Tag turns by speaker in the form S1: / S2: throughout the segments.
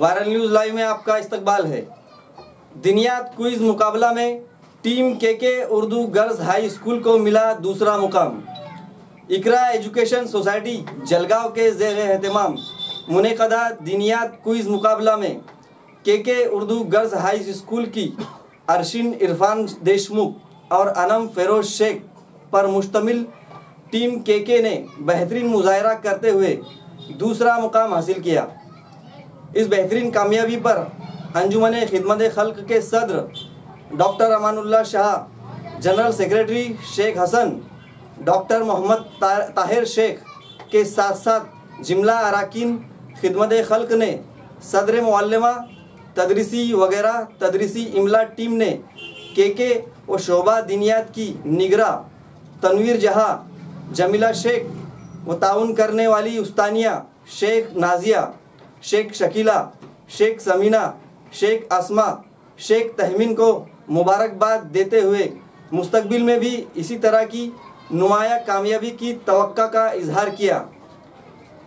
S1: Live में आपका इस्तकबाल है। दिनियात क्विज मुकाबला में टीम के के उर्दू गर्ल्स हाई स्कूल को मिला दूसरा मुकाम। इकरा एजुकेशन सोसाइटी जलगांव के जेर अहतमाम मुनदा दिनियात क्विज मुकाबला में के के उर्दू गर्ल्स हाई स्कूल की अरशिन इरफान देशमुख और अनम फेरोज शेख पर मुश्तमिल टीम के के ने बेहतरीन मुजाहरा करते हुए दूसरा मुकाम हासिल किया। इस बेहतरीन कामयाबी पर अंजुमन खिदमत खल्क के सदर doctor Amanullah Shah, general secretary Sheikh Hasan, doctor Mohammad Tahir Sheikh के साथ साथ जिमला अरकान खिदमत खल्क ने सदर मल्लमा तदरीसी वगैरह, तदरीसी इमला टीम ने के के व शोभा दिनियात की निगरा तनवीर जहाँ, जमीला शेख व ताउन करने वाली उस्तानिया शेख नाजिया शेख शकीला, शेख समीना, शेख आसमा, शेख तहमीन को मुबारकबाद देते हुए मुस्तबिल में भी इसी तरह की नुमाया कामयाबी की तवक्का का इजहार किया।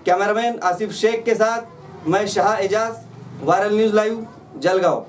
S1: कैमरामैन आसिफ शेख के साथ मैं Shah Ejaz, viral news live, Jalgaon.